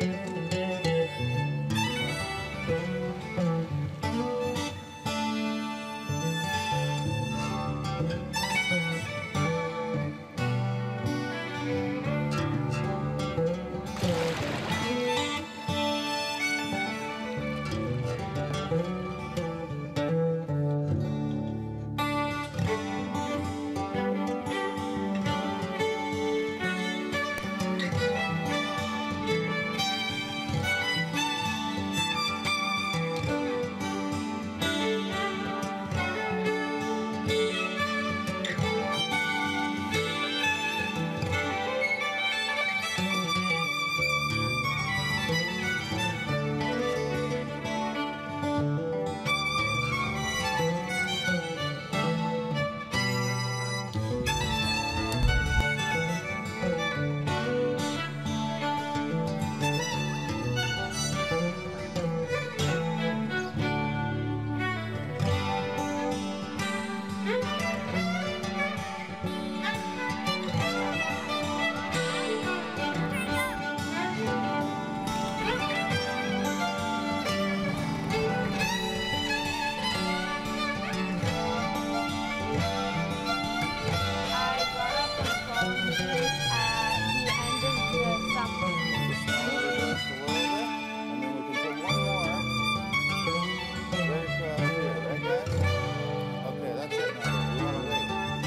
Bye.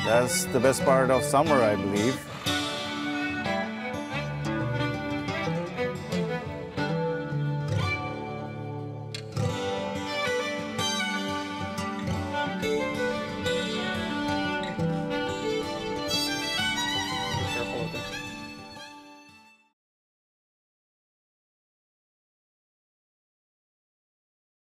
That's the best part of summer, I believe.